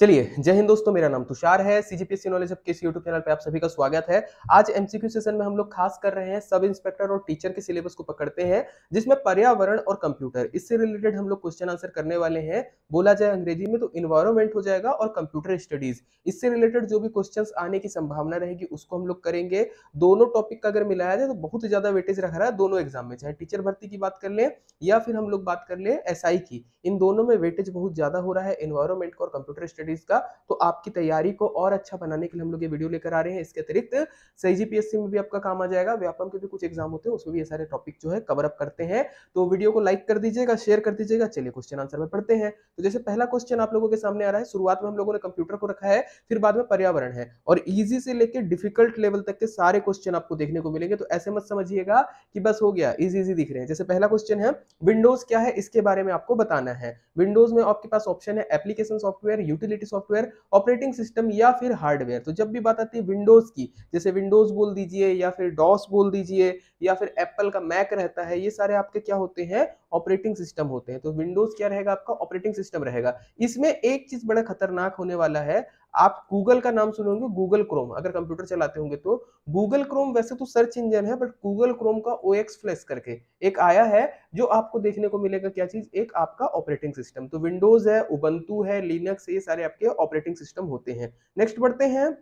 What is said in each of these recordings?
चलिए, जय हिंद दोस्तों, मेरा नाम तुषार है। सीजीपीएससी नॉलेज अब के यूट्यूब चैनल पे आप सभी का स्वागत है। आज एमसीक्यू सेशन में हम लोग खास कर रहे हैं सब इंस्पेक्टर और टीचर के सिलेबस को पकड़ते हैं, जिसमें पर्यावरण और कंप्यूटर इससे रिलेटेड हम लोग क्वेश्चन आंसर करने वाले हैं। बोला जाए अंग्रेज़ी में तो इन्वायरमेंट हो जाएगा और कंप्यूटर स्टडीज़ इससे रिलेटेड जो भी क्वेश्चन आने की संभावना रहेगी, उसको हम लोग करेंगे। दोनों टॉपिक का अगर मिलाया जाए तो बहुत ज़्यादा वेटेज रख रहा है दोनों एग्ज़ाम में, चाहे टीचर भर्ती की बात कर ले या फिर हम लोग बात कर ले एस की। इन दोनों में वेटेज बहुत ज़्यादा हो रहा है इन्वायरमेंट और कंप्यूटर स्टडीज़ का तो आपकी तैयारी को और अच्छा बनाने के लिए हम लोग ये वीडियो लेकर आ रहे हैं। इसके अतिरिक्त, सही जीपीएससी में भी आपका काम आ जाएगा, व्यापम के भी कुछ एग्ज़ाम होते हैं, उसमें भी ये सारे टॉपिक जो है कवर अप करते हैं। तो वीडियो को लाइक कर दीजिएगा शेयर कर दीजिएगा, चलिए क्वेश्चन आंसर में पढ़ते हैं। तो जैसे पहला क्वेश्चन आप लोगों के सामने आ रहा है, शुरुआत में हम लोगों ने कंप्यूटर को रखा है, फिर बाद में पर्यावरण है। और ईजी से लेकर डिफ़िकल्ट लेवल तक के सारे क्वेश्चन आपको देखने को मिलेंगे तो ऐसे मत समझिएगा कि बस हो गया इजी इजी दिख रहे हैं। जैसे पहला क्वेश्चन है विंडोज़ क्या है, इसके बारे में आपको बताना है। विंडोज़ में आपके पास ऑप्शन है application software utility software operating system या फिर हार्डवेयर तो जब भी बात आती है विंडोज़ की, जैसे विंडोज़ बोल दीजिए या फिर डॉस बोल दीजिए या फिर एप्पल का मैक रहता है, ये सारे आपके क्या होते हैं? ऑपरेटिंग सिस्टम होते हैं। तो विंडोज़ क्या रहेगा आपका? ऑपरेटिंग सिस्टम रहेगा। इसमें एक चीज़ बड़ा खतरनाक होने वाला है आप गूगल का नाम सुने होंगे गूगल क्रोम अगर कंप्यूटर चलाते होंगे तो गूगल क्रोम वैसे तो सर्च इंजन है बट गूगल क्रोम का ओ एक्स फ्लैश करके एक आया है जो आपको देखने को मिलेगा क्या चीज़? एक आपका ऑपरेटिंग सिस्टम तो विंडोज़ है उबंतु है लिनक्स ये सारे आपके ऑपरेटिंग सिस्टम होते हैं। नेक्स्ट बढ़ते हैं।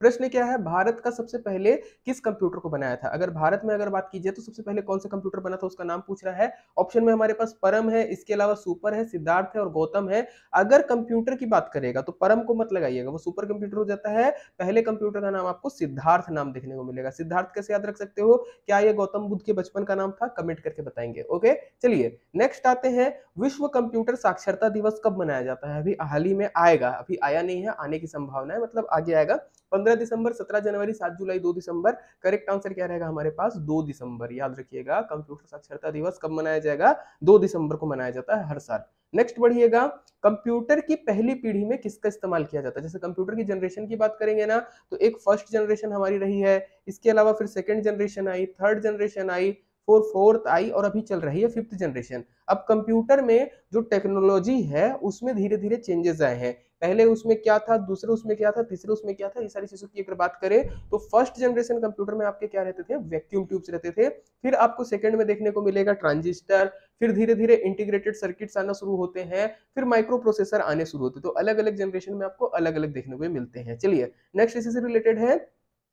प्रश्न क्या है? भारत का सबसे पहले किस कंप्यूटर को बनाया था? अगर भारत में अगर बात कीजिए तो सबसे पहले कौन सा कंप्यूटर बना था उसका नाम पूछ रहा है। ऑप्शन में हमारे पास परम है, इसके अलावा सुपर है, सिद्धार्थ है और गौतम है। अगर कंप्यूटर की बात करेगा तो परम को मत लगाइएगा, वो सुपर कंप्यूटर हो जाता है। पहले कंप्यूटर का नाम आपको सिद्धार्थ नाम देखने को मिलेगा। सिद्धार्थ कैसे याद रख सकते हो? क्या ये गौतम बुद्ध के बचपन का नाम था? कमेंट करके बताएँगे, ओके? चलिए, नेक्स्ट आते हैं। विश्व कंप्यूटर साक्षरता दिवस कब मनाया जाता है? अभी हाल ही में आएगा, अभी आया नहीं है, आने की संभावना है मतलब आगे आएगा। पंद्रह दिसंबर, सत्रह जनवरी, सात जुलाई, दो दिसंबर। करेक्ट आंसर क्या रहेगा हमारे पास? दो दिसंबर। याद रखिएगा कंप्यूटर साक्षरता दिवस कब मनाया जाएगा? दो दिसंबर को मनाया जाता है हर साल। नेक्स्ट बढ़िएगा कंप्यूटर की पहली पीढ़ी में किसका इस्तेमाल किया जाता है? जैसे कंप्यूटर की जनरेशन की बात करेंगे ना तो एक फ़र्स्ट जनरेशन हमारी रही है। इसके अलावा फिर सेकेंड जनरेशन आई थर्ड जनरेशन आई फोर फोर्थ आई और अभी चल रही है फिफ्थ जनरेशन अब कंप्यूटर में जो टेक्नोलॉजी है, उसमें धीरे धीरे चेंजेस आए हैं। पहले उसमें क्या था, दूसरे उसमें क्या था, तीसरे उसमें क्या था, ये सारी चीज़ों की अगर बात करें तो फ़र्स्ट जनरेशन कंप्यूटर में आपके क्या रहते थे? वैक्यूम ट्यूब्स रहते थे। फिर आपको सेकंड में देखने को मिलेगा ट्रांजिस्टर फिर धीरे धीरे इंटीग्रेटेड सर्किट्स आना शुरू होते हैं, फिर माइक्रो प्रोसेसर आने शुरू होते तो अलग अलग जनरेशन में आपको अलग अलग देखने को मिलते हैं। चलिए नेक्स्ट इसी से रिलेटेड है।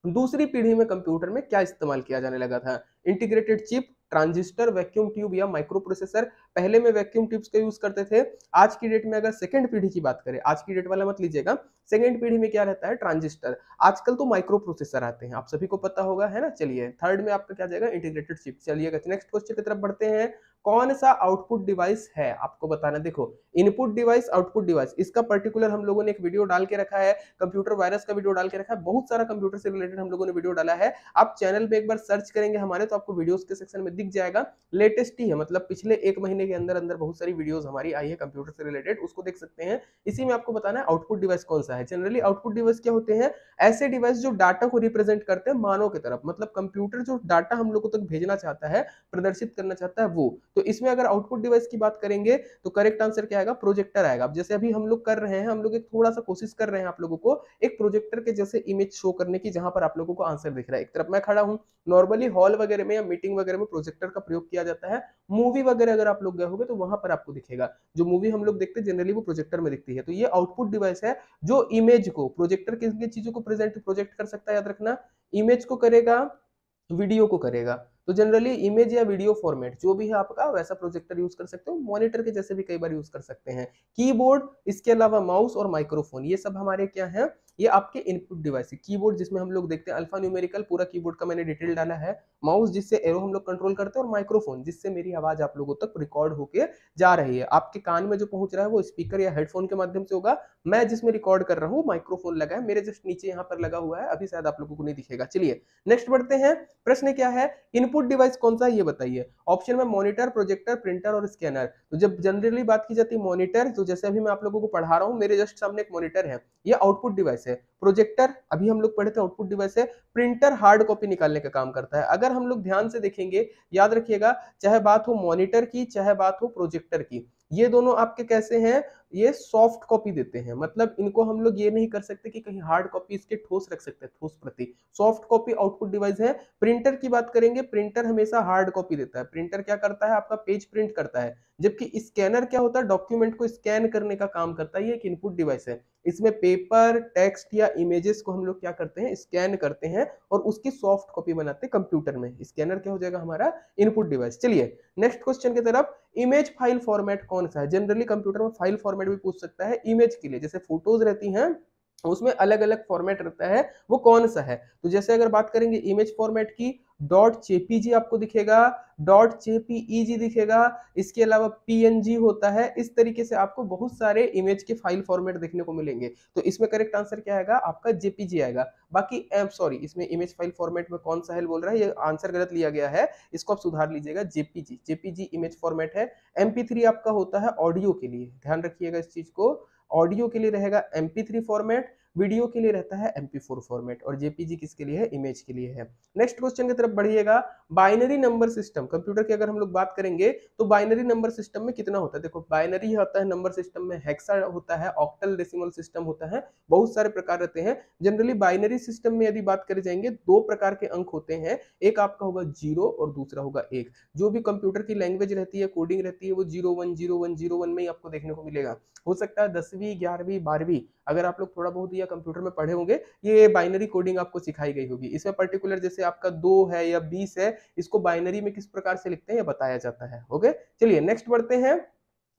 दूसरी पीढ़ी में कंप्यूटर में क्या इस्तेमाल किया जाने लगा था? Integrated chip transistor vacuum tube या माइक्रो प्रोसेसर पहले में वैक्यूम ट्यूब्स का यूज़ करते थे। आज की डेट में अगर सेकंड पीढ़ी की बात करें, आज की डेट वाला मत लीजिएगा, सेकंड पीढ़ी में क्या रहता है? ट्रांजिस्टर। आजकल तो माइक्रो प्रोसेसर आते हैं, आप सभी को पता होगा, है ना? चलिए, थर्ड में आपका क्या जाएगा? इंटीग्रेटेड चिप चलिएगा नेक्स्ट क्वेश्चन की तरफ़ बढ़ते हैं कौन सा आउटपुट डिवाइस है? आपको बताना देखो, इनपुट डिवाइस, आउटपुट डिवाइस। इसका पर्टिकुलर हम लोगों ने एक वीडियो डाल के रखा है कंप्यूटर वायरस का वीडियो डाल के रखा है। बहुत सारा कंप्यूटर से रिलेटेड हम लोगों ने वीडियो डाला है। आप चैनल पे एक बार सर्च करेंगे हमारे तो आपको वीडियोस के सेक्शन में दिख जाएगा। लेटेस्ट ही है मतलब पिछले एक महीने के अंदर अंदर बहुत सारी वीडियोस हमारी आई है कंप्यूटर से रिलेटेड उसको देख सकते हैं। इसी में आपको बताना है आउटपुट डिवाइस कौन सा है। जनरली आउटपुट डिवाइस क्या होते हैं? ऐसे डिवाइस जो डाटा को रिप्रेजेंट करते हैं मानव की तरफ़। मतलब कंप्यूटर जो डाटा हम लोगों तक भेजना चाहता है, प्रदर्शित करना चाहता है, वो। तो इसमें अगर आउटपुट डिवाइस की बात करेंगे तो करेक्ट आंसर क्या आएगा? प्रोजेक्टर आएगा। अब जैसे अभी हम लोग कर रहे हैं, हम लोग एक थोड़ा सा कोशिश कर रहे हैं आप लोगों को एक प्रोजेक्टर के जैसे इमेज शो करने की, जहाँ पर आप लोगों को आंसर दिख रहा है। एक तरफ़ मैं खड़ा हूँ। नॉर्मली हॉल वगैरह में या मीटिंग वगैरह में प्रोजेक्टर का प्रयोग किया जाता है। मूवी वगैरह अगर आप लोग गए होंगे तो वहाँ पर आपको दिखेगा। जो मूवी हम लोग देखते हैं जनरली वो प्रोजेक्टर में दिखती है। तो ये आउटपुट डिवाइस है जो इमेज को प्रोजेक्टर किस चीज़ों को प्रेजेंट प्रोजेक्ट कर सकता है, याद रखना। इमेज को करेगा वीडियो को करेगा। तो जनरली इमेज या वीडियो फॉर्मेट जो भी है आपका, वैसा प्रोजेक्टर यूज़ कर सकते हो। मॉनिटर के जैसे भी कई बार यूज़ कर सकते हैं। कीबोर्ड इसके अलावा माउस और माइक्रोफोन ये सब हमारे क्या है? ये आपके इनपुट डिवाइस है। कीबोर्ड जिसमें हम लोग देखते हैं अल्फ़ा न्यूमेरिकल पूरा कीबोर्ड का मैंने डिटेल डाला है। माउस जिससे एरो हम लोग कंट्रोल करते हैं और माइक्रोफोन जिससे मेरी आवाज़ आप लोगों तक रिकॉर्ड होके जा रही है। आपके कान में जो पहुँच रहा है वो स्पीकर या हेडफोन के माध्यम से होगा। मैं जिसमें रिकॉर्ड कर रहा हूँ माइक्रोफोन लगा है। मेरे जस्ट नीचे यहाँ पर लगा हुआ है। अभी शायद आप लोगों को नहीं दिखेगा। चलिए नेक्स्ट बढ़ते हैं। प्रश्न क्या है? इनपुट डिवाइस कौन सा ये बताइए। ऑप्शन में मॉनिटर प्रोजेक्टर प्रिंटर और स्कैनर तो जब जनरली बात की जाती है मॉनिटर तो जैसे अभी मैं आप लोगों को पढ़ा रहा हूँ, मेरे जस्ट सामने एक मॉनिटर है। ये आउटपुट डिवाइस है। प्रोजेक्टर, अभी हम लोग पढ़े थे आउटपुट डिवाइस है, प्रिंटर हार्ड कॉपी निकालने का काम करता है। अगर हम लोग ध्यान से देखेंगे, याद रखिएगा, चाहे बात हो मॉनिटर की, चाहे बात हो प्रोजेक्टर की, ये दोनों आपके कैसे हैं? ये सॉफ्ट कॉपी देते हैं। मतलब इनको हम लोग ये नहीं कर सकते कि कहीं हार्ड कॉपी इसके ठोस रख सकते हैं, ठोस प्रति। सॉफ्ट कॉपी आउटपुट डिवाइस है। प्रिंटर की बात करेंगे, प्रिंटर हमेशा हार्ड कॉपी देता है। प्रिंटर क्या करता है? आपका पेज प्रिंट करता है। जबकि स्कैनर क्या होता है? डॉक्यूमेंट को स्कैन करने का काम करता है। ये एक इनपुट डिवाइस है। इसमें पेपर, टेक्स्ट या इमेजेस को हम लोग क्या करते हैं? स्कैन करते हैं और उसकी सॉफ्ट कॉपी बनाते हैं कंप्यूटर में। स्कैनर क्या हो जाएगा? हमारा इनपुट डिवाइस। चलिए, नेक्स्ट क्वेश्चन की तरफ़, इमेज फ़ाइल फॉर्मेट कौन सा है? जनरली कंप्यूटर में फ़ाइल फॉर्मेट भी पूछ सकता है इमेज के लिए। जैसे फ़ोटोज़ रहती हैं, उसमें अलग अलग फॉर्मेट रहता है, वो कौन सा है? तो जैसे अगर बात करेंगे इमेज फॉर्मेट की डॉट जेपीजी आपको दिखेगा, डॉट जेपीईजी दिखेगा, इसके अलावा पीएनजी होता है, इस तरीके से आपको बहुत सारे इमेज के फ़ाइल फॉर्मेट देखने को मिलेंगे। तो इसमें करेक्ट आंसर क्या आएगा? आपका जेपीजी आएगा। बाकी सॉरी इसमें इमेज फ़ाइल फॉर्मेट में कौन सा है बोल रहा है? ये आंसर गलत लिया गया है। इसको आप सुधार लीजिएगा, जेपीजी। जेपीजी इमेज फॉर्मेट है। एमपी आपका होता है ऑडियो के लिए। ध्यान रखिएगा इस चीज़ को। ऑडियो के लिए रहेगा एमपी फॉर्मेट वीडियो के लिए रहता है MP4 फॉर्मेट और जेपीजी किसके लिए है? इमेज के लिए है। नेक्स्ट क्वेश्चन की तरफ़ बढ़िएगा। बाइनरी नंबर सिस्टम कंप्यूटर की अगर हम लोग बात करेंगे तो बाइनरी नंबर सिस्टम में कितना होता है? देखो बाइनरी होता है नंबर सिस्टम में हेक्सा होता है ऑक्टल डेसिमल सिस्टम होता है, बहुत सारे प्रकार रहते हैं। जनरली बाइनरी सिस्टम में यदि बात करे जाएँगे, दो प्रकार के अंक होते हैं। एक आपका होगा ज़ीरो और दूसरा होगा एक। जो भी कंप्यूटर की लैंग्वेज रहती है कोडिंग रहती है, वो zero one zero one zero one में ही आपको देखने को मिलेगा। हो सकता है दसवीं, ग्यारहवीं, बारहवीं। अगर आप लोग थोड़ा बहुत या कंप्यूटर में पढ़े होंगे, ये बाइनरी कोडिंग आपको सिखाई गई होगी। इसमें पर्टिकुलर जैसे आपका दो है या बीस है, इसको बाइनरी में किस प्रकार से लिखते हैं, ये बताया जाता है ओके चलिए नेक्स्ट बढ़ते हैं।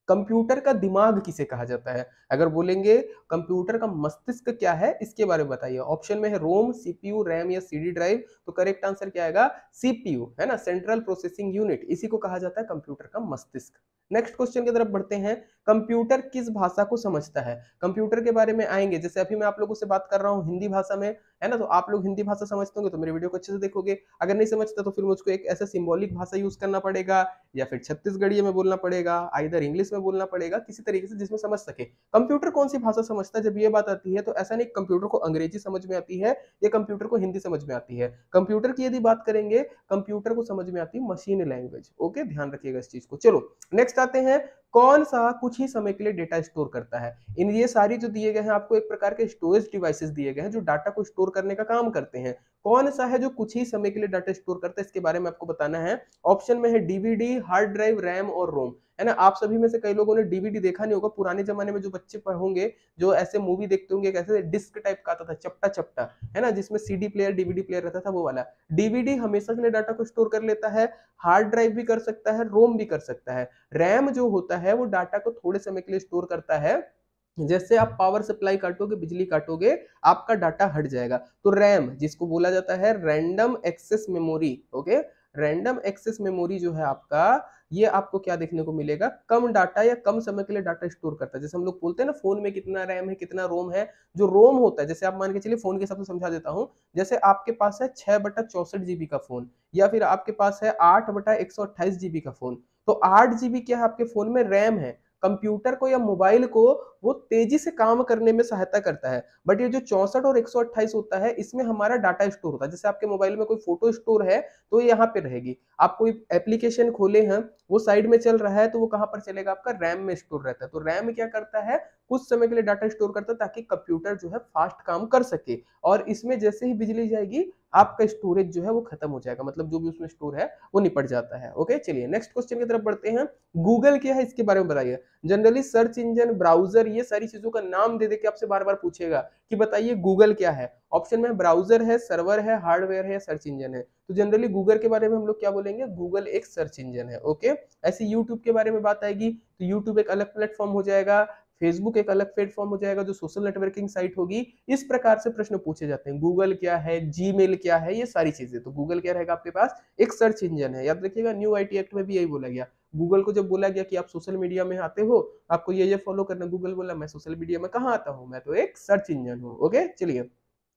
कंप्यूटर का दिमाग किसे कहा जाता है? अगर बोलेंगे कंप्यूटर का मस्तिष्क क्या है, इसके बारे में बताइए। ऑप्शन में है रोम सीपीयू रैम या सीडी ड्राइव तो करेक्ट आंसर क्या आएगा? सीपीयू है ना? सेंट्रल प्रोसेसिंग यूनिट इसी को कहा जाता है कंप्यूटर का मस्तिष्क। नेक्स्ट क्वेश्चन की तरफ़ बढ़ते हैं। कंप्यूटर किस भाषा को समझता है? कंप्यूटर के बारे में आएँगे। जैसे अभी मैं आप लोगों से बात कर रहा हूँ, हिंदी भाषा में, है ना? तो आप लोग हिंदी भाषा समझते होंगे तो मेरे वीडियो को अच्छे से देखोगे। अगर नहीं समझता तो फिर मुझको एक ऐसा सिंबॉलिक भाषा यूज़ करना पड़ेगा, या फिर छत्तीसगढ़ी में बोलना पड़ेगा इधर इंग्लिश में बोलना पड़ेगा, किसी तरीके से जिसमें समझ सके। कंप्यूटर कौन सी भाषा समझता है? जब ये बात आती है तो ऐसा नहीं कंप्यूटर को अंग्रेज़ी समझ में आती है, या कंप्यूटर को हिंदी समझ में आती है। कंप्यूटर की यदि बात करेंगे, कंप्यूटर को समझ में आती है मशीन लैंग्वेज ओके? ध्यान रखिएगा इस चीज़ को। चलो नेक्स्ट आते हैं कौन सा कुछ ही समय के लिए डेटा स्टोर करता है। इन ये सारी जो दिए गए हैं, आपको एक प्रकार के स्टोरेज डिवाइसेस दिए गए हैं, जो डाटा को स्टोर करने का काम करते हैं। कौन सा है जो कुछ ही समय के लिए डाटा स्टोर करता है, इसके बारे में आपको बताना है। ऑप्शन में है डीवीडी हार्ड ड्राइव रैम और रोम है ना? आप सभी में से कई लोगों ने डीवीडी देखा नहीं होगा। पुराने जमाने में जो बच्चे होंगे, जो ऐसे मूवी देखते होंगे कैसे डिस्क टाइप का आता था, चपटा चपटा, है ना? जिसमें सीडी प्लेयर डीवीडी प्लेयर रहता था, वो वाला। डीवीडी हमेशा के लिए डाटा को स्टोर कर लेता है हार्ड ड्राइव भी कर सकता है रोम भी कर सकता है। रैम जो होता है, वो डाटा को थोड़े समय के लिए स्टोर करता है। जैसे आप पावर सप्लाई काटोगे, बिजली काटोगे, आपका डाटा हट जाएगा। तो रैम जिसको बोला जाता है random access memory okay random access memory जो है आपका ये आपको क्या देखने को मिलेगा? कम डाटा या कम समय के लिए डाटा स्टोर करता है। जैसे हम लोग बोलते हैं ना, फ़ोन में कितना रैम है, कितना रोम है। जो रोम होता है, जैसे आप मान के चलिए फ़ोन के हिसाब से समझा देता हूँ, जैसे आपके पास है छह बटा चौसठ जीबी का फ़ोन या फिर आपके पास है आठ बटा एक सौ अट्ठाईस जीबी का फ़ोन तो आठ जीबी क्या है आपके फ़ोन में? रैम है। कंप्यूटर को या मोबाइल को वो तेज़ी से काम करने में सहायता करता है। बट ये जो चौसठ और 128 होता है, इसमें हमारा डाटा स्टोर होता है। जैसे आपके मोबाइल में कोई फ़ोटो स्टोर है तो यहाँ पे रहेगी। आप कोई एप्लीकेशन खोले हैं, वो साइड में चल रहा है तो वो कहाँ पर चलेगा? आपका रैम में स्टोर रहता है। तो रैम क्या करता है? कुछ समय के लिए डाटा स्टोर करता है, ताकि कंप्यूटर जो है फास्ट काम कर सके। और इसमें जैसे ही बिजली जाएगी आपका स्टोरेज जो है वो खत्म हो जाएगा मतलब जो भी उसमें स्टोर है, वो निपट जाता है। ओके चलिए नेक्स्ट क्वेश्चन की तरफ़ बढ़ते हैं। गूगल क्या है, इसके बारे में बताइए। जनरली सर्च इंजन ब्राउज़र ये सारी चीज़ों का नाम दे दे के आपसे बार बार पूछेगा कि बताइए गूगल क्या है। ऑप्शन में ब्राउज़र है सर्वर है हार्डवेयर है सर्च इंजन है। तो जनरली गूगल के बारे में हम लोग क्या बोलेंगे? गूगल एक सर्च इंजन है। ओके ऐसे यूट्यूब के बारे में बात आएगी तो यूट्यूब एक अलग प्लेटफॉर्म हो जाएगा। फेसबुक एक अलग प्लेटफॉर्म हो जाएगा जो सोशल नेटवर्किंग साइट होगी। इस प्रकार से प्रश्न पूछे जाते हैं। गूगल क्या है? जी क्या है? ये सारी चीज़ें। तो गूगल क्या रहेगा आपके पास? एक सर्च इंजन है। याद रखिएगा न्यू आईटी एक्ट में भी यही बोला गया। गूगल को जब बोला गया कि आप सोशल मीडिया में आते हो, आपको ये ये फॉलो करना। गूगल बोला, मैं सोशल मीडिया में कहा आता हूँ? मैं तो एक सर्च इंजन हूँ। ओके चलिए।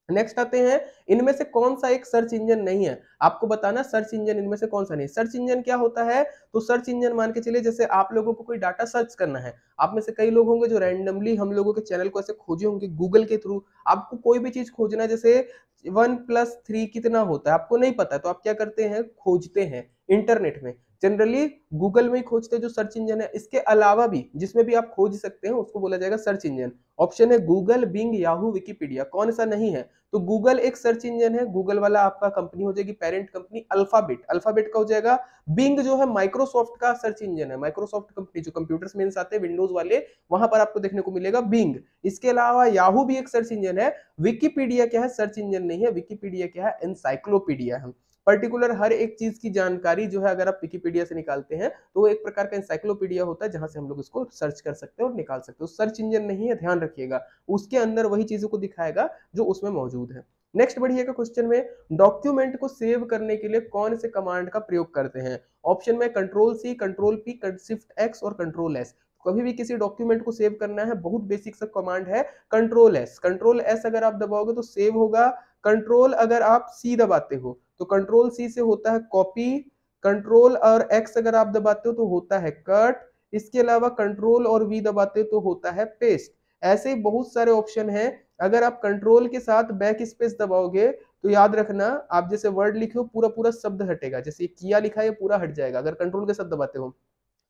नेक्स्ट आते हैं, इनमें से कौन सा एक सर्च इंजन नहीं है? आपको बताना सर्च इंजन इनमें से कौन सा नहीं सर्च इंजन क्या होता है? तो सर्च इंजन मान के चलिए, जैसे आप लोगों को कोई डाटा सर्च करना है, आप में से कई लोग होंगे जो रैंडमली हम लोगों के चैनल को ऐसे खोजे होंगे गूगल के थ्रू आपको कोई भी चीज़ खोजना, जैसे वन प्लस थ्री कितना होता है, आपको नहीं पता है तो आप क्या करते हैं? खोजते हैं इंटरनेट में। जनरली गूगल में ही खोजते जो सर्च इंजन है। इसके अलावा भी, जिसमें भी आप खोज सकते हैं, उसको बोला जाएगा सर्च इंजन ऑप्शन है गूगल बिंग याहू विकीपीडिया कौन सा नहीं है? तो गूगल एक सर्च इंजन है। गूगल वाला आपका कंपनी हो जाएगी पेरेंट कंपनी अल्फ़ाबेट अल्फ़ाबेट का हो जाएगा बिंग जो है माइक्रोसॉफ्ट का सर्च इंजन है। माइक्रोसॉफ्ट कंपनी जो कंप्यूटर्स में आते हैं विंडोज़ वाले, वहाँ पर आपको देखने को मिलेगा बिंग इसके अलावा याहू भी एक सर्च इंजन है। विकीपीडिया क्या है? सर्च इंजन नहीं है। विकीपीडिया क्या है? एनसाइक्लोपीडिया है। पर्टिकुलर हर एक चीज़ की जानकारी जो है अगर आप विकीपीडिया से निकालते हैं तो एक प्रकार का इंसाइक्लोपीडिया होता है, जहाँ से हम लोग इसको सर्च कर सकते हैं और निकाल सकते हैं। सर्च इंजन नहीं है ध्यान रखिएगा, उसके अंदर वही चीज़ों को दिखाएगा जो उसमें मौजूद है। नेक्स्ट बढ़िएगा क्वेश्चन में डॉक्यूमेंट को सेव करने के लिए कौन से कमांड का प्रयोग करते हैं? ऑप्शन में control C control P shift X और कंट्रोल एस कभी भी किसी डॉक्यूमेंट को सेव करना है, बहुत बेसिक सा कमांड है कंट्रोल एस कंट्रोल एस अगर आप दबाओगे तो सेव होगा कंट्रोल अगर आप सी दबाते हो तो कंट्रोल सी से होता है कॉपी कंट्रोल और एक्स अगर आप दबाते हो तो होता है कट इसके अलावा कंट्रोल और वी दबाते हो तो होता है पेस्ट ऐसे बहुत सारे ऑप्शन हैं। अगर आप कंट्रोल के साथ बैक स्पेस दबाओगे तो याद रखना, आप जैसे वर्ड लिखे हो पूरा पूरा शब्द हटेगा। जैसे किया लिखा है पूरा हट जाएगा, अगर कंट्रोल के साथ दबाते हो।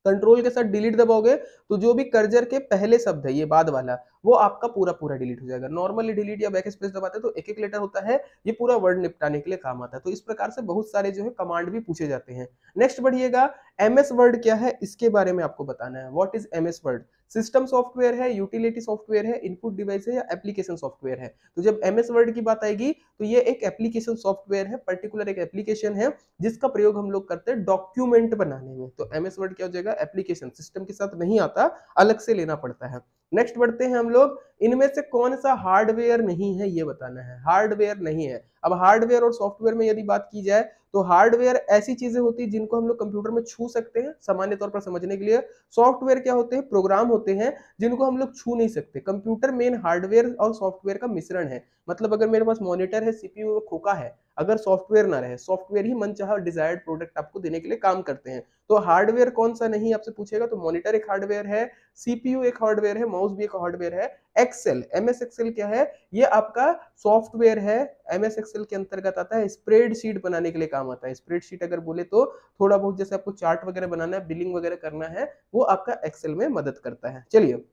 कंट्रोल के साथ डिलीट दबाओगे तो जो भी कर्जर के पहले शब्द है, ये बाद वाला वो आपका पूरा पूरा डिलीट हो जाएगा। नॉर्मली डिलीट या बैक स्पेस दबाते हैं तो एक एक लेटर होता है, ये पूरा वर्ड निपटाने के लिए काम आता है। तो इस प्रकार से बहुत सारे जो है कमांड भी पूछे जाते हैं। नेक्स्ट बढ़िएगा एमएस वर्ड क्या है? इसके बारे में आपको बताना है। What is MS Word system software है यूटिलिटी सॉफ्टवेयर है इनपुट डिवाइस है या एप्लीकेशन सॉफ्टवेयर है? तो जब एमएस वर्ड की बात आएगी तो ये एक एप्लीकेशन सॉफ्टवेयर है पर्टिकुलर एक एप्लीकेशन है, जिसका प्रयोग हम लोग करते हैं डॉक्यूमेंट बनाने में। तो एमएस वर्ड क्या हो जाएगा? एप्लीकेशन सिस्टम के साथ नहीं आता, अलग से लेना पड़ता है। नेक्स्ट बढ़ते हैं हम लोग। इनमें से कौन सा हार्डवेयर नहीं है, ये बताना है। हार्डवेयर नहीं है। अब हार्डवेयर और सॉफ्टवेयर में यदि बात की जाए तो हार्डवेयर ऐसी चीज़ें होती है जिनको हम लोग कंप्यूटर में छू सकते हैं, सामान्य तौर पर समझने के लिए। सॉफ्टवेयर क्या होते हैं? प्रोग्राम होते हैं जिनको हम लोग छू नहीं सकते। कंप्यूटर मेन हार्डवेयर और सॉफ्टवेयर का मिश्रण है। मतलब अगर मेरे पास मॉनिटर है सीपीयू खोखा है, अगर सॉफ्टवेयर ना रहे सॉफ्टवेयर ही मन चाह डिजायर्ड प्रोडक्ट आपको देने के लिए काम करते हैं। तो हार्डवेयर कौन सा नहीं, आपसे पूछेगा तो मॉनिटर एक हार्डवेयर है सीपीयू एक हार्डवेयर है माउस भी एक हार्डवेयर है एक्सेल एम एस एक्सेल क्या है? ये आपका सॉफ्टवेयर है। एम एस एक्सेल के अंतर्गत आता है स्प्रेडशीट बनाने के लिए काम आता है। स्प्रेडशीट अगर बोले तो थोड़ा बहुत जैसे आपको चार्ट वगैरह बनाना है बिलिंग वगैरह करना है, वो आपका एक्सेल में मदद करता है। चलिए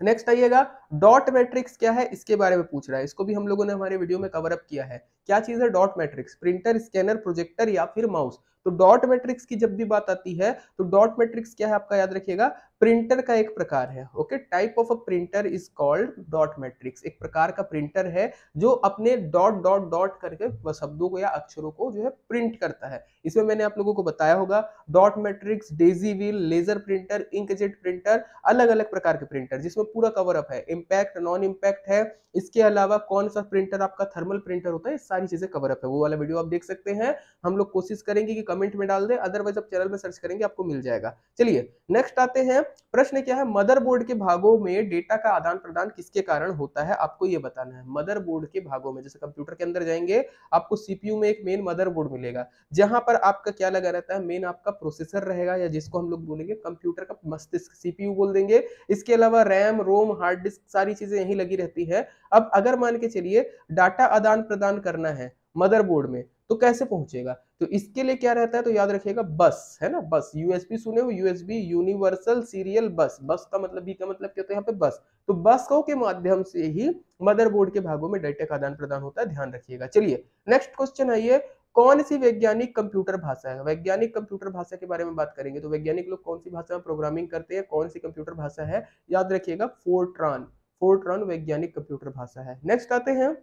नेक्स्ट आइएगा। डॉट मैट्रिक्स क्या है? इसके बारे में पूछ रहा है। इसको भी हम लोगों ने हमारे वीडियो में कवर अप किया है। क्या चीज़ है dot matrix printer scanner projector या फिर माउस तो डॉट मैट्रिक्स की जब भी बात आती है तो डॉट मैट्रिक्स क्या है आपका याद रखिएगा? प्रिंटर का एक प्रकार है okay type of a printer is called dot matrix एक प्रकार का प्रिंटर है जो अपने डॉट डॉट डॉट करके शब्दों को या अक्षरों को जो है प्रिंट करता है। इसमें मैंने आप लोगों को बताया होगा dot matrix daisy wheel laser printer inkjet printer अलग अलग प्रकार के प्रिंटर जिसमें पूरा कवर अप है। इम्पैक्ट नॉन इम्पैक्ट है। इसके अलावा कौन सा प्रिंटर आपका थर्मल प्रिंटर होता है सारी चीज़ें कवर अप है। वो वाला वीडियो आप देख सकते हैं। हम लोग कोशिश करेंगे कि कमेंट में डाल दें अदरवाइज़ आप चैनल में सर्च करेंगे, आपको मिल जाएगा। चलिए नेक्स्ट आते हैं। प्रश्न क्या है? मदरबोर्ड के भागों में डेटा का आदान प्रदान किसके कारण होता है? आपको ये बताना है। मदरबोर्ड के भागों में, जैसे कंप्यूटर के अंदर जाएँगे, आपको सीपीयू में एक मेन मदरबोर्ड मिलेगा, जहाँ पर आपका क्या लगा रहता है? मेन आपका प्रोसेसर रहेगा, या जिसको हम लोग बोलेंगे कंप्यूटर का मस्तिष्क, सीपीयू बोल देंगे। इसके अलावा रैम रोम हार्ड डिस्क सारी चीज़ें यही लगी रहती है। अब अगर मान के चलिए डाटा आदान प्रदान करना है मदरबोर्ड में तो कैसे पहुंचेगा? तो इसके लिए क्या रहता है? तो याद रखिएगा, बस, है ना? बस यूएसबी सुने हो? यूएसबी यूनिवर्सल सीरियल बस बस का मतलब भी का मतलब क्या होता है? यहाँ पे बस। तो बस के माध्यम से ही मदरबोर्ड के भागों में डाटा का आदान प्रदान होता है। ध्यान रखिएगा। चलिए नेक्स्ट क्वेश्चन आइए। कौन सी वैज्ञानिक कंप्यूटर भाषा है? वैज्ञानिक कंप्यूटर भाषा के बारे में बात करेंगे तो वैज्ञानिक लोग कौन सी भाषा में प्रोग्रामिंग करते हैं? कौन सी कंप्यूटर भाषा है? याद रखिएगा फोर्ट्रॉन फोर्ट्रॉन वैज्ञानिक कंप्यूटर भाषा है। नेक्स्ट आते हैं।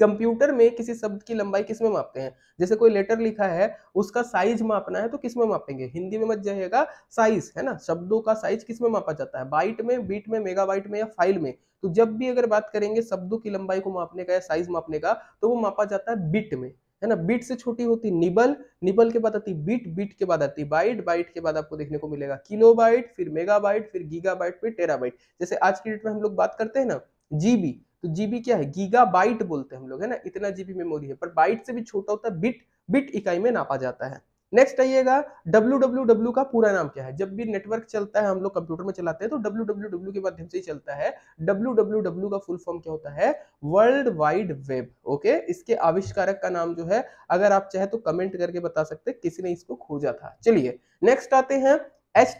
कंप्यूटर में किसी शब्द की लंबाई किसमें मापते हैं? जैसे कोई लेटर लिखा है, उसका साइज़ मापना है तो किसमें मापेंगे? हिंदी में मत जाइएगा साइज़ है ना? शब्दों का साइज़ किसमें मापा जाता है? बाइट में बीट में मेगाबाइट में या फ़ाइल में? तो जब भी अगर बात करेंगे शब्दों की लंबाई को मापने का या साइज़ मापने का तो वो मापा जाता है बिट में, है ना? बीट से छोटी होती निबल निबल के बाद आती बीट बीट के बाद आती बाइट बाइट के बाद आपको देखने को मिलेगा किलो बाइट फिर मेगा बाइट फिर गीगा बाइट फिर टेरा बाइट जैसे आज की डेट में हम लोग बात करते हैं ना जीबी तो जीबी क्या है? गीगा बाइट बोलते हैं हम लोग, है ना? इतना जीबी मेमोरी है, पर बाइट से भी छोटा होता है बिट बिट इकाई में नापा जाता है। नेक्स्ट आइएगा डब्ल्यू का पूरा नाम क्या है? जब भी नेटवर्क चलता है, हम लोग कंप्यूटर में चलाते हैं तो डब्ल्यू के माध्यम से ही चलता है। डब्ल्यू का फुल फॉर्म क्या होता है? वर्ल्ड वाइड वेब ओके इसके आविष्कारक का नाम जो है, अगर आप चाहे तो कमेंट करके बता सकते किसी ने इसको खोजा था। चलिए नेक्स्ट आते हैं एच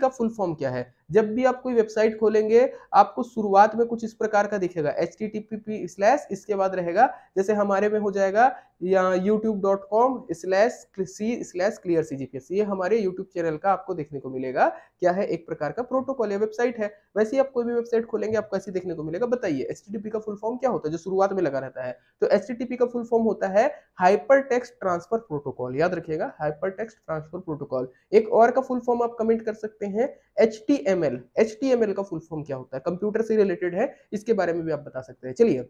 का फुल फॉर्म क्या है? जब भी आप कोई वेबसाइट खोलेंगे, आपको शुरुआत में कुछ इस प्रकार का दिखेगा एच टी स्लैश इसके बाद रहेगा, जैसे हमारे में हो जाएगा, या YouTube dot com slash C slash clear C G ये हमारे यूट्यूब चैनल का आपको देखने को मिलेगा, क्या है एक प्रकार का प्रोटोकॉल या वेबसाइट है। वैसे ही आप कोई भी वेबसाइट खोलेंगे, आपको ऐसे देखने को मिलेगा, बताइए एच का फुल फॉर्म क्या होता है, जो शुरुआत में लगा रहता है? तो एच का फुल फॉर्म होता है हाइपर टेक्स्ट ट्रांसफ़र प्रोटोकॉल याद रखिएगा हाइपर टेक्स्ट ट्रांसफ़र प्रोटोकॉल एक और का फुल फॉर्म आप कमेंट कर सकते हैं H L H T M L का फुल फॉर्म क्या होता है? कंप्यूटर से रिलेटेड है, इसके बारे में भी आप बता सकते हैं। चलिए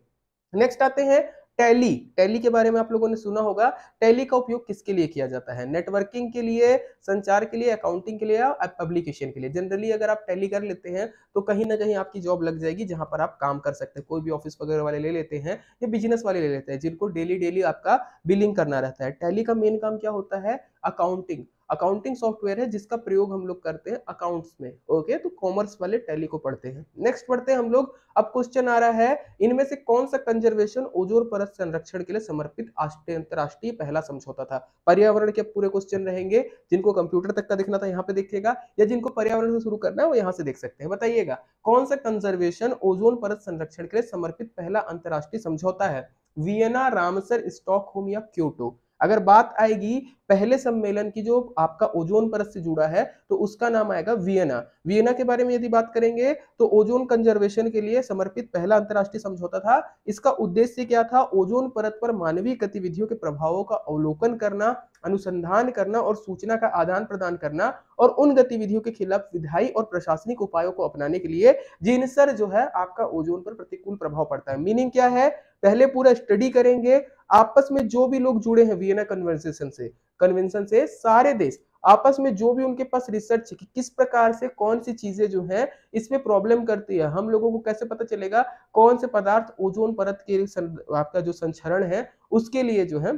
नेक्स्ट आते हैं टैली टैली के बारे में आप लोगों ने सुना होगा। टैली का उपयोग किसके लिए किया जाता है? नेटवर्किंग के लिए, संचार के लिए, अकाउंटिंग के लिए या पब्लिकेशन के लिए? जनरली अगर आप टैली कर लेते हैं तो कहीं ना कहीं आपकी जॉब लग जाएगी जहाँ पर आप काम कर सकते हैं। कोई भी ऑफ़िस वगैरह वाले ले लेते हैं या बिज़नेस वाले ले लेते हैं, जिनको डेली डेली आपका बिलिंग करना रहता है। टैली का मेन काम क्या होता है? अकाउंटिंग। अकाउंटिंग सॉफ्टवेयर है जिसका प्रयोग हम लोग करते हैं अकाउंट्स में, ओके? तो कॉमर्स वाले टैली को पढ़ते हैं। नेक्स्ट पढ़ते हैं हम लोग। अब क्वेश्चन आ रहा है, इनमें से कौन सा कंजर्वेशन ओजोर परत संरक्षण के लिए समर्पित अंतरराष्ट्रीय पहला समझौता था। पर्यावरण के पूरे क्वेश्चन रहेंगे, जिनको कंप्यूटर तक का देखना था यहाँ पे देखिएगा, या जिनको पर्यावरण से शुरू करना है, वो यहाँ से देख सकते हैं। बताइएगा, कौन सा कंजर्वेशन ओजोन परत संरक्षण के लिए समर्पित पहला अंतरराष्ट्रीय समझौता है? वियना रामसर स्टॉकहोम या क्योटो अगर बात आएगी पहले सम्मेलन की जो आपका ओजोन परत से जुड़ा है तो उसका नाम आएगा वियना। वियना के बारे में यदि बात करेंगे तो ओजोन कंजर्वेशन के लिए समर्पित पहला अंतरराष्ट्रीय समझौता था। इसका उद्देश्य क्या था? ओजोन परत पर मानवीय गतिविधियों के प्रभावों का अवलोकन करना अनुसंधान करना और सूचना का आदान प्रदान करना और उन गतिविधियों के खिलाफ विधायी और प्रशासनिक उपायों को अपनाने के लिए जिनसर जो है आपका ओजोन पर प्रतिकूल प्रभाव पड़ता है। मीनिंग क्या है? पहले पूरा स्टडी करेंगे। आपस में जो भी लोग जुड़े हैं वियना कन्वेंशन से कन्वेंशन से, सारे देश, आपस में जो भी उनके पास रिसर्च है कि किस प्रकार से कौन सी चीज़ें जो है इसमें प्रॉब्लम करती है, हम लोगों को कैसे पता चलेगा कौन से पदार्थ ओजोन परत के आपका जो संचरण है, उसके लिए जो है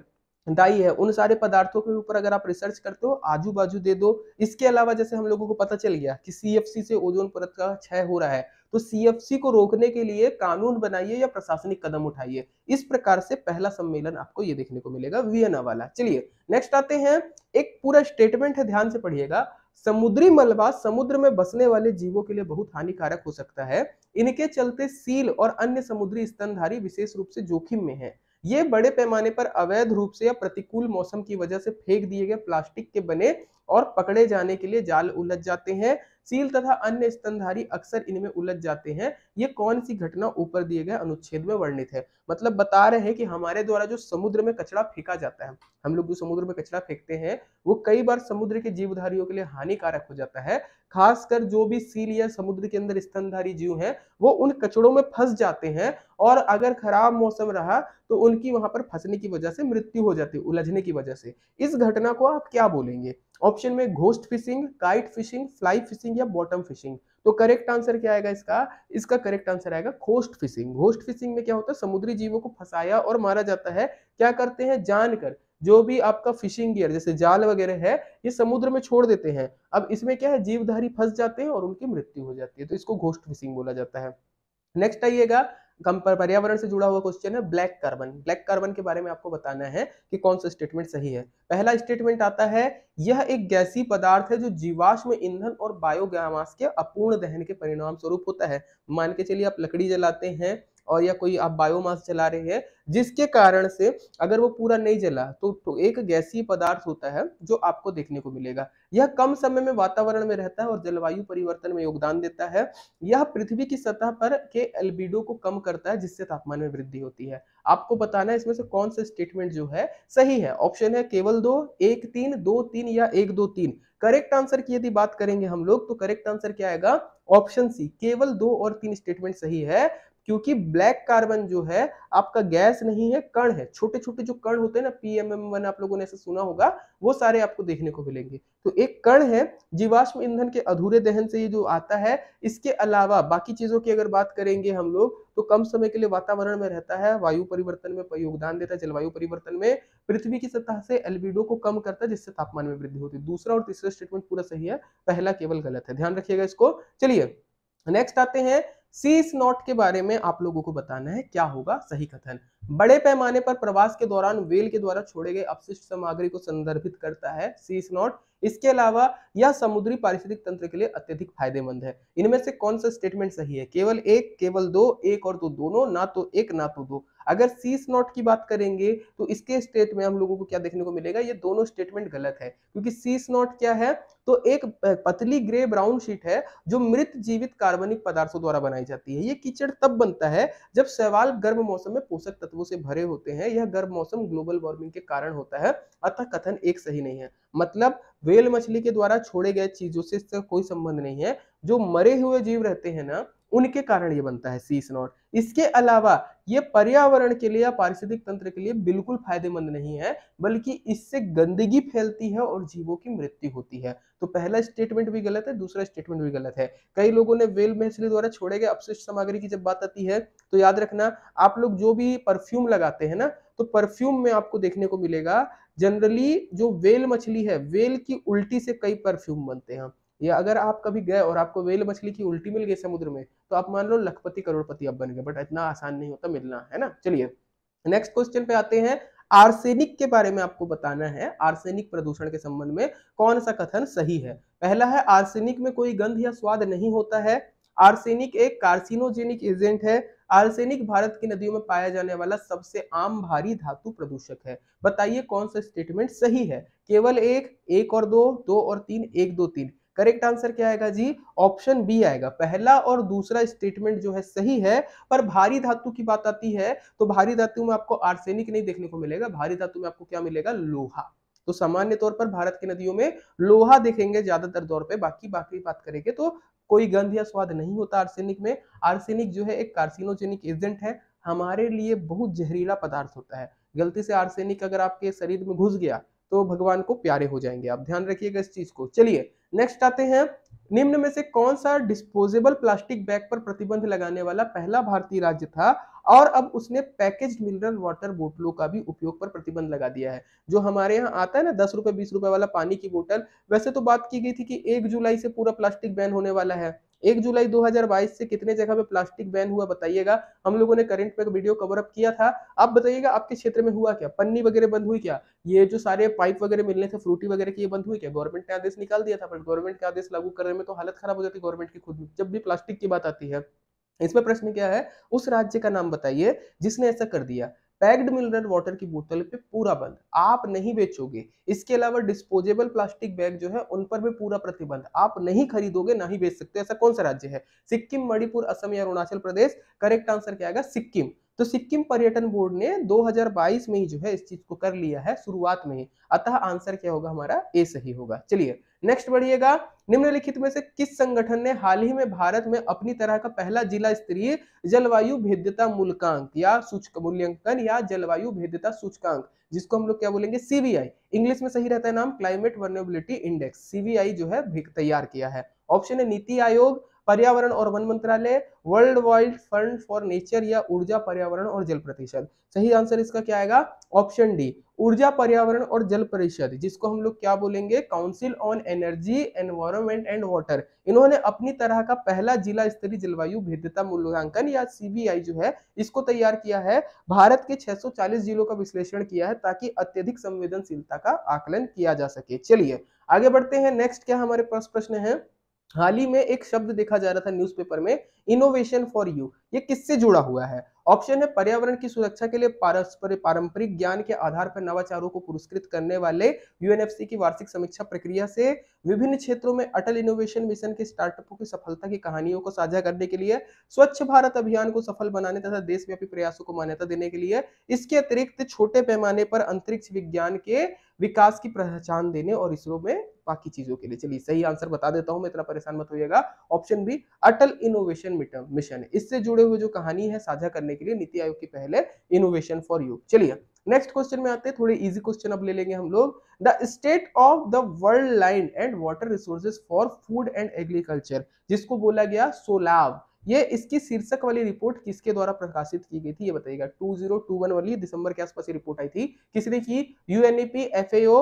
दाई है उन सारे पदार्थों के ऊपर अगर आप रिसर्च करते हो आजू बाजू दे दो। इसके अलावा जैसे हम लोगों को पता चल गया कि सीएफसी से ओजोन परत का क्षय हो रहा है तो सीएफसी को रोकने के लिए कानून बनाइए या प्रशासनिक कदम उठाइए। इस प्रकार से पहला सम्मेलन आपको ये देखने को मिलेगा वियना वाला। चलिए नेक्स्ट आते हैं। एक पूरा स्टेटमेंट है, ध्यान से पढ़िएगा। समुद्री मलबा समुद्र में बसने वाले जीवों के लिए बहुत हानिकारक हो सकता है। इनके चलते सील और अन्य समुद्री स्तनधारी विशेष रूप से जोखिम में है। ये बड़े पैमाने पर अवैध रूप से या प्रतिकूल मौसम की वजह से फेंक दिए गए प्लास्टिक के बने और पकड़े जाने के लिए जाल उलझ जाते हैं। सील तथा अन्य स्तनधारी अक्सर इनमें उलझ जाते हैं। ये कौन सी घटना ऊपर दिए गए अनुच्छेद में वर्णित है? मतलब बता रहे हैं कि हमारे द्वारा जो समुद्र में कचरा फेंका जाता है, हम लोग जो समुद्र में कचरा फेंकते हैं, वो कई बार समुद्र के जीवधारियों के लिए हानिकारक हो जाता है। खासकर जो भी सील या समुद्र के अंदर स्तनधारी जीव हैं, वो उन कचड़ों में फंस जाते हैं और अगर खराब मौसम रहा तो उनकी वहाँ पर फंसने की वजह से मृत्यु हो जाती है, उलझने की वजह से। इस घटना को आप क्या बोलेंगे? ऑप्शन में ghost fishing kite fishing fly fishing या बॉटम फिशिंग तो करेक्ट आंसर क्या आएगा इसका? इसका करेक्ट आंसर आएगा घोस्ट फिशिंग घोस्ट फिशिंग में क्या होता है? समुद्री जीवों को फंसाया और मारा जाता है। क्या करते हैं? जानकर। जो भी आपका फिशिंग गियर जैसे जाल वगैरह है, ये समुद्र में छोड़ देते हैं। अब इसमें क्या है? जीवधारी फंस जाते हैं और उनकी मृत्यु हो जाती है। तो इसको घोस्ट फिशिंग बोला जाता है। नेक्स्ट आइएगा। पर्यावरण से जुड़ा हुआ क्वेश्चन है ब्लैक कार्बन ब्लैक कार्बन के बारे में आपको बताना है कि कौन सा स्टेटमेंट सही है। पहला स्टेटमेंट आता है, यह एक गैसी पदार्थ है जो जीवाश्म ईंधन और बायोगैस के अपूर्ण दहन के परिणाम स्वरूप होता है। मान के चलिए आप लकड़ी जलाते हैं और या कोई आप बायोमास चला रहे हैं जिसके कारण से अगर वो पूरा नहीं जला तो, तो एक गैसीय पदार्थ होता है जो आपको देखने को मिलेगा। यह कम समय में वातावरण में रहता है और जलवायु परिवर्तन में योगदान देता है। यह पृथ्वी की सतह पर के एल्बिडो को कम करता है जिससे तापमान में वृद्धि होती है। आपको बताना है इसमें से कौन सा स्टेटमेंट जो है सही है? ऑप्शन है केवल दो एक तीन दो तीन या एक दो तीन। करेक्ट आंसर की यदि बात करेंगे हम लोग तो करेक्ट आंसर क्या आएगा? ऑप्शन सी केवल दो और तीन स्टेटमेंट सही है। क्योंकि ब्लैक कार्बन जो है, आपका गैस नहीं है, कण है। छोटे छोटे जो कण होते हैं ना, पीएमएम वन, आप लोगों ने ऐसे सुना होगा, वो सारे आपको देखने को मिलेंगे। तो एक कण है, जीवाश्म ईंधन के अधूरे दहन से ये जो आता है, इसके अलावा बाकी चीज़ों की अगर बात करेंगे हम लोग तो कम समय के लिए वातावरण में रहता है, वायु परिवर्तन में योगदान देता है, जलवायु परिवर्तन में, पृथ्वी की सतह से एल्बिडो को कम करता है, जिससे तापमान में वृद्धि होती है। दूसरा और तीसरा स्टेटमेंट पूरा सही है, पहला केवल गलत है। ध्यान रखिएगा इसको। चलिए नेक्स्ट आते हैं। सीस नॉट के बारे में आप लोगों को बताना है क्या होगा सही कथन। बड़े पैमाने पर प्रवास के दौरान वेल के द्वारा छोड़े गए अपशिष्ट सामग्री को संदर्भित करता है सीस नॉट। इसके अलावा यह समुद्री पारिस्थितिक तंत्र के लिए अत्यधिक फ़ायदेमंद है। इनमें से कौन सा स्टेटमेंट सही है? केवल एक, केवल दो, एक और दो दोनों, ना तो एक, ना तो दो। अगर सीस नॉट की बात करेंगे तो इसके स्टेट में हम लोगों को क्या देखने को मिलेगा? ये दोनों स्टेटमेंट गलत है, क्योंकि सीस नॉट क्या है? तो एक पतली ग्रे ब्राउन शीट है, जो मृत जीवित कार्बनिक पदार्थों द्वारा बनाई जाती है। ये कीचड़ तब बनता है, जब सवाल गर्म मौसम में पोषक तत्वों से भरे होते हैं। यह गर्म मौसम ग्लोबल वार्मिंग के कारण होता है, अतः कथन एक सही नहीं है। मतलब वेल मछली के द्वारा छोड़े गए चीज़ों से इसका कोई संबंध नहीं है। जो मरे हुए जीव रहते हैं ना उनके कारण ये बनता है सीस नॉट इसके अलावा ये पर्यावरण के लिए या पारिस्थितिक तंत्र के लिए बिल्कुल फ़ायदेमंद नहीं है, बल्कि इससे गंदगी फैलती है और जीवों की मृत्यु होती है। तो पहला स्टेटमेंट भी गलत है, दूसरा स्टेटमेंट भी गलत है। कई लोगों ने वेल मछली द्वारा छोड़े गए अपशिष्ट सामग्री की जब बात आती है तो याद रखना, आप लोग जो भी परफ्यूम लगाते हैं ना तो परफ्यूम में आपको देखने को मिलेगा जनरली जो वेल मछली है वेल की उल्टी से कई परफ्यूम बनते हैं। या अगर आप कभी गए और आपको वेल मछली की उल्टी मिल गई समुद्र में तो आप मान लो लखपति करोड़पति अब बन गए बट इतना आसान नहीं होता मिलना, है ना? चलिए नेक्स्ट क्वेश्चन पे आते हैं। आर्सेनिक के बारे में आपको बताना है, आर्सेनिक प्रदूषण के संबंध में कौन सा कथन सही है? पहला है, आर्सेनिक में कोई गंध या स्वाद नहीं होता है। आर्सेनिक एक कार्सिनोजेनिक एजेंट है। आर्सेनिक भारत की नदियों में पाया जाने वाला सबसे आम भारी धातु प्रदूषक है। बताइए कौन सा स्टेटमेंट सही है? केवल एक एक और दो दो और तीन, एक दो तीन। करेक्ट आंसर क्या आएगा जी? ऑप्शन बी आएगा। पहला और दूसरा स्टेटमेंट जो है सही है, पर भारी धातु की बात आती है तो भारी धातु में आपको आर्सेनिक नहीं देखने को मिलेगा, भारी धातु में आपको क्या मिलेगा? लोहा। तो सामान्य तौर पर भारत की नदियों में लोहा देखेंगे ज़्यादातर तौर पे, बाकी बाकी बात करेंगे तो कोई गंध या स्वाद नहीं होता आर्सेनिक में। आर्सेनिक जो है एक कार्सिनोजेनिक एजेंट है, हमारे लिए बहुत जहरीला पदार्थ होता है। गलती से आर्सेनिक अगर आपके शरीर में घुस गया तो भगवान को प्यारे हो जाएँगे। आप ध्यान रखिएगा इस चीज़ को। चलिए नेक्स्ट आते हैं। निम्न में से कौन सा डिस्पोजेबल प्लास्टिक बैग पर प्रतिबंध लगाने वाला पहला भारतीय राज्य था? और अब उसने पैकेज मिनरल वाटर बोटलों का भी उपयोग पर प्रतिबंध लगा दिया है। जो हमारे यहाँ आता है ना, दस रुपए, बीस रुपए वाला पानी की बोतल वैसे तो बात की गई थी कि एक जुलाई से पूरा प्लास्टिक बैन होने वाला है। एक जुलाई 2022 से कितने जगह पे प्लास्टिक बैन हुआ बताइएगा। हम लोगों ने करंट पे वीडियो कवर अप किया था। आप बताइएगा, आपके क्षेत्र में हुआ क्या? पन्नी वगैरह बंद हुई क्या? ये जो सारे पाइप वगैरह मिलने थे, फ्रूटी वगैरह की, ये बंद हुई क्या? गवर्नमेंट ने आदेश निकाल दिया था बट गवर्नमेंट के आदेश लागू करने में तो हालत खराब हो जाती है गवर्नमेंट की खुद जब भी प्लास्टिक की बात आती है, इसमें प्रश्न क्या है? उस राज्य का नाम बताइए जिसने ऐसा कर दिया। पैक्ड मिनरल वाटर की बोतल पे पूरा बंद। आप नहीं बेचोगे। इसके अलावा डिस्पोजेबल प्लास्टिक बैग जो है, उन पर भी पूरा प्रतिबंध। आप नहीं खरीदोगे, ना ही बेच सकते ऐसा कौन सा राज्य है? सिक्किम, मणिपुर, असम या अरुणाचल प्रदेश? करेक्ट आंसर क्या आएगा? सिक्किम। तो सिक्किम पर्यटन बोर्ड ने 2022 में ही जो है, इस चीज़ को कर लिया है, शुरुआत में ही। अतः आंसर क्या होगा हमारा? ए सही होगा। चलिए नेक्स्ट बढ़िएगा निम्नलिखित में से किस संगठन ने हाल ही में भारत में अपनी तरह का पहला जिला स्तरीय जलवायु भेद्यता मूलकांक या सूचक, मूल्यांकन या जलवायु भेद्यता सूचकांक, जिसको हम लोग क्या बोलेंगे? सीबीआई इंग्लिश में सही रहता है नाम क्लाइमेट वर्नेबिलिटी इंडेक्स सीबीआई जो है तैयार किया है। ऑप्शन है, नीति आयोग पर्यावरण और वन मंत्रालय World Wide Fund for Nature या ऊर्जा पर्यावरण और जल परिषद सही आंसर इसका क्या आएगा? ऑप्शन डी ऊर्जा पर्यावरण और जल परिषद, जिसको हम लोग क्या बोलेंगे? Council on Energy Environment and Water इन्होंने अपनी तरह का पहला जिला स्तरीय जलवायु भेद्यता मूल्यांकन, या सीबीआई जो है, इसको तैयार किया है। भारत के 640 जिलों का विश्लेषण किया है, ताकि अत्यधिक संवेदनशीलता का आकलन किया जा सके। चलिए, आगे बढ़ते हैं। नेक्स्ट क्या हमारे पास प्रश्न है? हाल ही में एक शब्द देखा जा रहा था न्यूज़पेपर में इनोवेशन फॉर यू ये किससे जुड़ा हुआ है? ऑप्शन है पर्यावरण की सुरक्षा के लिए पारस्परिक पारंपरिक ज्ञान के आधार पर नवाचारों को पुरस्कृत करने वाले यूएनएफसी की वार्षिक समीक्षा प्रक्रिया से विभिन्न क्षेत्रों में अटल इनोवेशन मिशन के स्टार्टअपों की सफलता की कहानियों को साझा करने के लिए, स्वच्छ भारत अभियान को सफल बनाने तथा देशव्यापी प्रयासों को मान्यता देने के लिए, इसके अतिरिक्त छोटे पैमाने पर अंतरिक्ष विज्ञान के विकास की पहचान देने और इसरो में बाकी चीज़ों के लिए। चलिए, सही आंसर बता देता हूँ, मैं इतना परेशान मत होइएगा। Option B Atal innovation mission इससे जुड़े हुए जो कहानी है, साझा करने के लिए नीति आयोग की पहले इनोवेशन फॉर यू चलिए नेक्स्ट क्वेश्चन में आते हैं, थोड़े इजी क्वेश्चन अब ले लेंगे हम लोग। The state of the world line and water resources for food and agriculture जिसको बोला गया सोलाव। ये इसकी शीर्षक वाली रिपोर्ट किसके द्वारा प्रकाशित की गई थी, ये बताइएगा। 2021 वाली दिसंबर के आसपास ये रिपोर्ट आई थी। किसने की? यूएनईपी एफएओ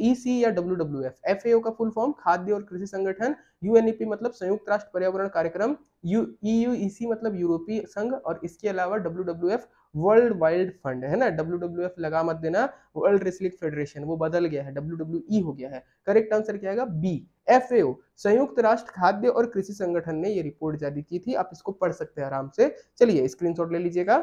ईसी या डब्ल्यूडब्ल्यूएफ एफएओ का फुल फॉर्म खाद्य और कृषि संगठन। यूएनईपी मतलब संयुक्त राष्ट्र पर्यावरण कार्यक्रम। ईयूईसी मतलब यूरोपीय संघ और इसके अलावा डब्ल्यूडब्ल्यूएफ वर्ल्ड वाइल्ड फंड है ना? डब्ल्यू डब्ल्यू एफ़ लगा मत देना। वर्ल्ड रेसलिंग फेडरेशन, वो बदल गया है। डब्ल्यू डब्ल्यू ई हो गया है। करेक्ट आंसर क्या आएगा? बी एफ़ ए संयुक्त राष्ट्र, खाद्य और कृषि संगठन ने ये रिपोर्ट जारी की थी। आप इसको पढ़ सकते हैं आराम से। चलिए स्क्रीनशॉट ले लीजिएगा।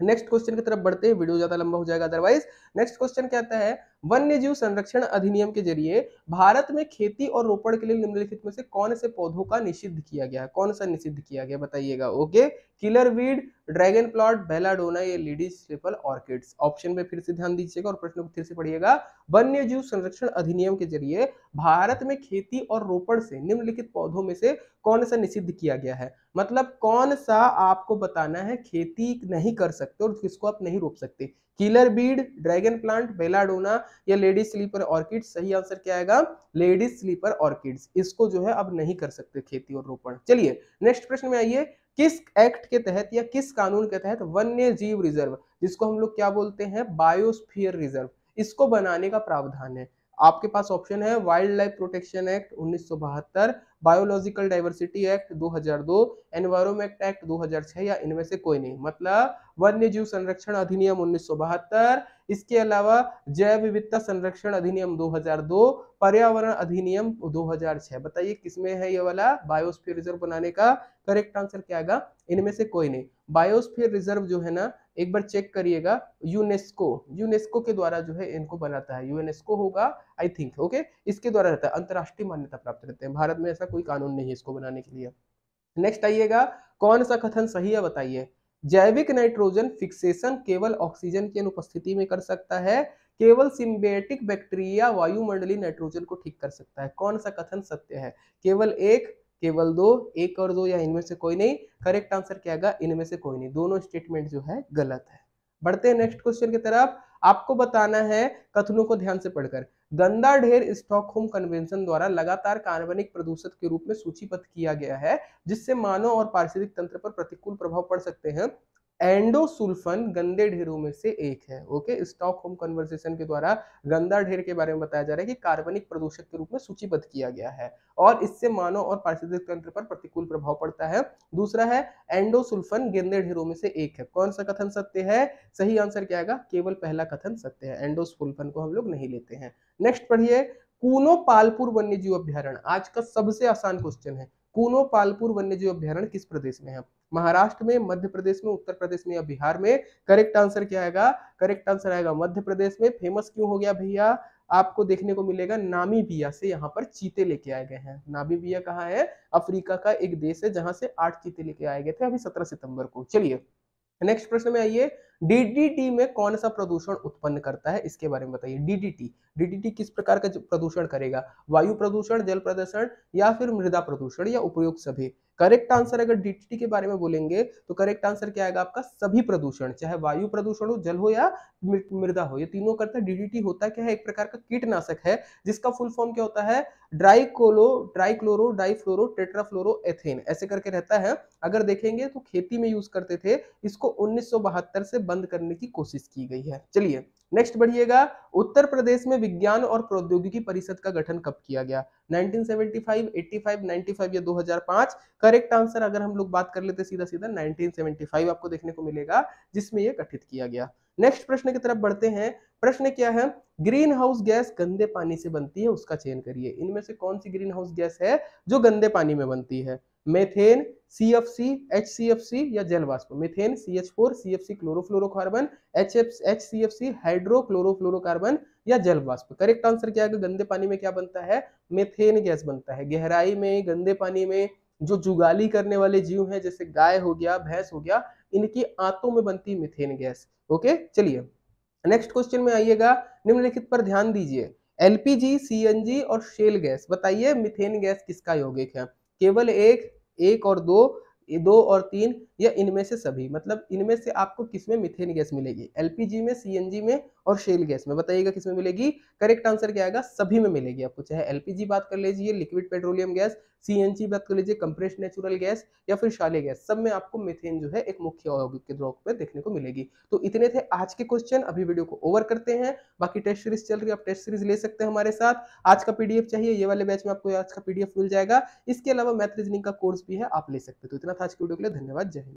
नेक्स्ट क्वेश्चन की तरफ़ बढ़ते हैं। वीडियो ज़्यादा लंबा हो जाएगा अदरवाइज़ नेक्स्ट क्वेश्चन क्या आता है? वन्य जीव संरक्षण अधिनियम के ज़रिए भारत में खेती और रोपण के लिए निम्नलिखित में से कौन से पौधों का निषिद्ध किया गया है? कौन सा निषिद्ध किया गया बताइएगा। Okay? Killer weed, dragon plot, belladonna, ये लेडीज़ स्लिपल ऑर्किड्स। ऑप्शन में फिर से ध्यान दीजिएगा और प्रश्न को फिर से पढ़िएगा। वन्य जीव संरक्षण अधिनियम के ज़रिए भारत में खेती और रोपण से निम्नलिखित पौधों में से कौन सा निषिद्ध किया गया है? मतलब कौन सा आपको बताना है खेती नहीं कर सकते और किसको आप नहीं रोप सकते। Killer weed dragon plant belladonna या लेडीज़ स्लीपर ऑर्किड सही आंसर क्या आएगा? लेडीज़ स्लीपर ऑर्किड्स इसको जो है अब नहीं कर सकते खेती और रोपण। चलिए नेक्स्ट प्रश्न में आइए। किस एक्ट के तहत या किस कानून के तहत वन्य जीव रिज़र्व जिसको हम लोग क्या बोलते हैं? बायोस्फीयर रिज़र्व इसको बनाने का प्रावधान है। आपके पास ऑप्शन है वाइल्ड लाइफ प्रोटेक्शन एक्ट उन्नीस सौ बहत्तर biological diversity act 2002 environment act 2006 या इनमें से कोई नहीं। मतलब वन्य जीव संरक्षण अधिनियम उन्नीस सौ बहत्तर, इसके अलावा जैव विविधता संरक्षण अधिनियम 2002 पर्यावरण अधिनियम 2006 बताइए किसमें है ये वाला? बायोस्फीयर रिज़र्व बनाने का। करेक्ट आंसर क्या आएगा? इनमें से कोई नहीं। बायोस्फीयर रिज़र्व जो है ना एक बार चेक करिएगा, यूनेस्को यूनेस्को के द्वारा जो है इनको बनाता है। यूनेस्को होगा आई थिंक ओके इसके द्वारा रहता है, अंतरराष्ट्रीय मान्यता प्राप्त रहते हैं। भारत में ऐसा कोई कानून नहीं है इसको बनाने के लिए। नेक्स्ट आइएगा, कौन सा कथन सही है बताइए? जैविक नाइट्रोजन फिक्सेशन केवल ऑक्सीजन की अनुपस्थिति में कर सकता है, केवल सिंबियोटिक बैक्टीरिया वायुमंडलीय नाइट्रोजन को ठीक कर सकता है। कौन सा कथन सत्य है? केवल एक केवल दो, एक और दो या इनमें से कोई नहीं करेक्ट आंसर क्या आएगा? इनमें से कोई नहीं। दोनों स्टेटमेंट जो है, गलत है। बढ़ते हैं नेक्स्ट क्वेश्चन की तरफ़। आपको बताना है कथनों को ध्यान से पढ़कर। गंदा ढेर स्टॉक होम कन्वेंशन द्वारा लगातार कार्बनिक प्रदूषक के रूप में सूचीबद्ध किया गया है, जिससे मानव और पारिस्थितिक तंत्र पर प्रतिकूल प्रभाव पड़ सकते हैं। एंडोसुल्फन गंदे ढेरों में से एक है ओके स्टॉक होम कन्वर्सेशन के द्वारा गंदा ढेर के बारे में बताया जा रहा है कि कार्बनिक प्रदूषक के रूप में सूचीबद्ध किया गया है और इससे मानव और पारिस्थितिक तंत्र पर प्रतिकूल प्रभाव पड़ता है। दूसरा है, एंडोसुल्फन गंदे ढेरों में से एक है। कौन सा कथन सत्य है? सही आंसर क्या आएगा? केवल पहला कथन सत्य है। एंडोसुल्फन को हम लोग नहीं लेते हैं। नेक्स्ट पढ़िए कूनो पालपुर वन्य जीव अभ्यारण आज का सबसे आसान क्वेश्चन है। कूनो पालपुर वन्य जीव अभ्यारण किस प्रदेश में है? महाराष्ट्र में, मध्य प्रदेश में, उत्तर प्रदेश में या बिहार में? करेक्ट आंसर क्या आएगा? करेक्ट आंसर आएगा मध्य प्रदेश में। फ़ेमस क्यों हो गया भैया? आपको देखने को मिलेगा नामी बिया से यहाँ पर चीते लेके आए गए हैं। नामी बिया कहाँ है? अफ्रीका का एक देश है जहाँ से आठ चीते लेके आए गए थे अभी सत्रह सितंबर को। चलिए नेक्स्ट प्रश्न में आइए। डीडीटी में कौन सा प्रदूषण उत्पन्न करता है? इसके बारे में बताइए। डीडीटी डीडीटी किस प्रकार का प्रदूषण करेगा? वायु प्रदूषण, जल प्रदूषण या फिर मृदा प्रदूषण या उपयोग सभी? करेक्ट आंसर अगर डीटीटी के बारे में बोलेंगे तो करेक्ट आंसर क्या आएगा आपका? सभी प्रदूषण, चाहे वायु प्रदूषण हो, जल हो या मृदा हो। ये तीनों करता है डीडीटी होता क्या है? एक प्रकार का कीटनाशक है, जिसका फुल फॉर्म क्या होता है? ड्राइकोलो ट्राइक्लोरो डाइफ्लोरो टेट्राफ्लोरो एथेन ऐसे करके रहता है। अगर देखेंगे तो खेती में यूज़ करते थे, इसको उन्नीस से बंद करने की कोशिश की गई है। चलिए नेक्स्ट बढ़िएगा। उत्तर प्रदेश में विज्ञान और प्रौद्योगिकी परिषद का गठन कब किया गया? 1975, 85, 95 या 2005 करेक्ट आंसर अगर हम लोग बात कर लेते सीधा सीधा 1975 आपको देखने को मिलेगा जिसमें यह गठित किया गया। नेक्स्ट प्रश्न की तरफ़ बढ़ते हैं। प्रश्न क्या है? ग्रीन हाउस गैस गंदे पानी से बनती है उसका चयन करिए। इनमें से कौन सी ग्रीन हाउस गैस है जो गंदे पानी में बनती है? Methane C F C H C F C या जल वाष्प। Methane C H four C F C chlorofluorocarbon H F H C F C hydrochlorofluorocarbon या जल वाष्प। करेक्ट आंसर क्या है? गंदे पानी में क्या बनता है? मेथेन गैस बनता है। गहराई में, गंदे पानी में जो जुगाली करने वाले जीव हैं, जैसे गाय हो गया, भैंस हो गया, इनकी आंतों में बनती मिथेन गैस। ओके चलिए। नेक्स्ट क्वेश्चन में आइएगा। निम्नलिखित पर ध्यान दीजिए। एलपीजी सीएनजी और शेल गैस बताइए मिथेन गैस किसका यौगिक है? केवल एक एक और दो दो और तीन या इनमें से सभी मतलब इनमें से आपको किसमें मिथेन गैस मिलेगी? एलपीजी में सीएनजी में और शेल गैस में? बताइएगा किसमें मिलेगी? करेक्ट आंसर क्या आएगा? सभी में मिलेगी आपको, चाहे एलपीजी बात कर लीजिए लिक्विड पेट्रोलियम गैस सीएनजी बात कर लीजिए कंप्रेस नेचुरल गैस या फिर शाले गैस सब में आपको मिथेन जो है एक मुख्य यौगिक के रूप में देखने को मिलेगी। तो इतने थे आज के क्वेश्चन अभी वीडियो को ओवर करते हैं। बाकी टेस्ट सीरीज़ चल रही है, आप टेस्ट सीरीज़ ले सकते हैं हमारे साथ। आज का पीडीएफ चाहिए, ये वाले बैच में आपको आज का पीडीएफ मिल जाएगा। इसके अलावा मैथ रीजनिंग का कोर्स भी है, आप ले सकते तो इतना था आज की वीडियो के लिए धन्यवाद जय हिंद।